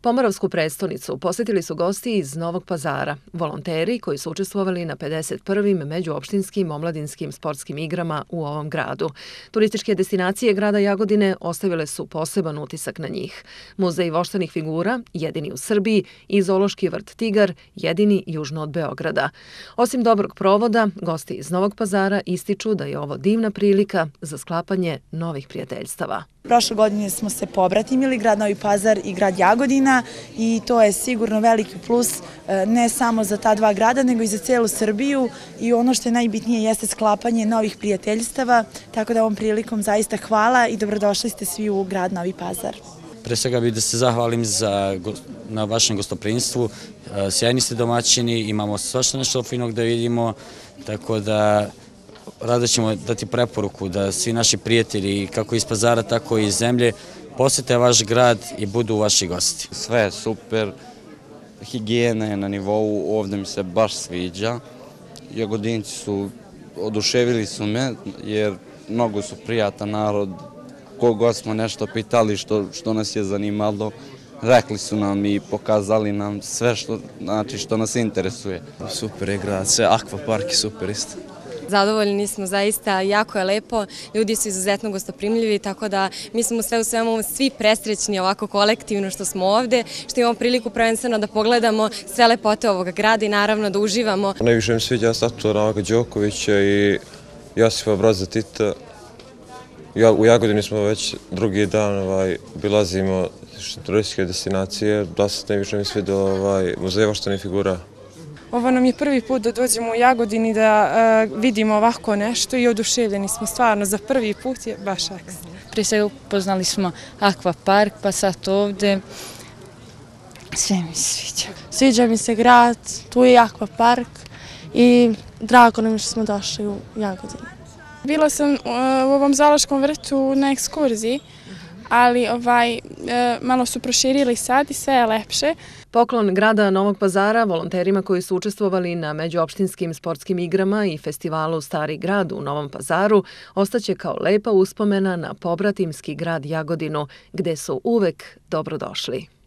Pomoravsku prestonicu posjetili su gosti iz Novog pazara, volonteri koji su učestvovali na 51. međuopštinskim omladinskim sportskim igrama u ovom gradu. Turističke destinacije grada Jagodine ostavile su poseban utisak na njih. Muzej voštanih figura, jedini u Srbiji, i Zološki vrt Tigar, jedini južno od Beograda. Osim dobrog provoda, gosti iz Novog pazara ističu da je ovo divna prilika za sklapanje novih prijateljstava. Prošle godine smo se pobratimili, grad Novi Pazar i grad Jagodina i to je sigurno veliki plus e, ne samo za ta dva grada, nego i za celu Srbiju i ono što je najbitnije jeste sklapanje novih prijateljstava, tako da ovom prilikom zaista hvala i dobrodošli ste svi u grad Novi Pazar. Pre svega bih da se zahvalim na vašem gostoprinstvu. E, sjajni ste domaćini, imamo svašta nešto finog da vidimo, tako da rado ćemo dati preporuku da svi naši prijatelji, kako iz pazara, tako i iz zemlje, posjete vaš grad i budu vaši gosti. Sve je super, higijena je na nivou, ovdje mi se baš sviđa. Jagodinci su, oduševili su me, jer mnogo su prijatan narod, kogod smo nešto pitali što nas je zanimalo, rekli su nam i pokazali nam sve što znači, nas interesuje. Super je grad, sve akvapark je super isto. Zadovoljni smo zaista, jako je lepo, ljudi su izuzetno gostoprimljivi, tako da mi smo sve u svemu svi presrećni ovako kolektivno što smo ovde, što imamo priliku prvenstveno da pogledamo sve lepote ovog grada i naravno da uživamo. Najviše mi sviđa statua Ravaka Đokovića i Josipa Broza Tita. U Jagodini smo već drugi dan ovaj, bilazimo turističke destinacije, da se najviše mi sviđa ovaj, muzej vaštanih figura. Ovo nam je prvi put da dođemo u Jagodini da e, vidimo ovako nešto i oduševljeni smo stvarno. Za prvi put je baš ekstra. Prije svega upoznali smo akvapark, pa sad ovde sve mi se sviđa. Sviđa mi se grad, tu je akvapark i drago nam što smo došli u Jagodini. Bila sam e, u ovom zaloškom vrtu na ekskurziji ali ovaj, e, malo su proširili sad i sve je lepše. Poklon grada Novog pazara volonterima koji su učestvovali na međuopštinskim sportskim igrama i festivalu Stari grad u Novom pazaru ostaće kao lepa uspomena na pobratimski grad Jagodinu, gde su uvek dobrodošli.